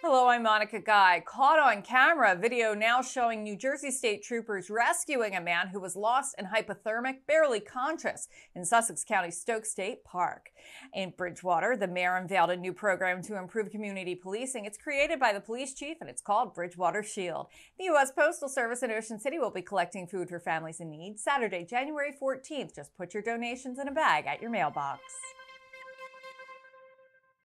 Hello, I'm Monica Guy. Caught on camera, video now showing New Jersey state troopers rescuing a man who was lost and hypothermic, barely conscious, in Sussex County Stokes State Park. In Bridgewater, the mayor unveiled a new program to improve community policing. It's created by the police chief and it's called Bridgewater Shield. The U.S. Postal Service in Ocean City will be collecting food for families in need Saturday, January 14th. Just put your donations in a bag at your mailbox.